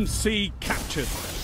MC captured.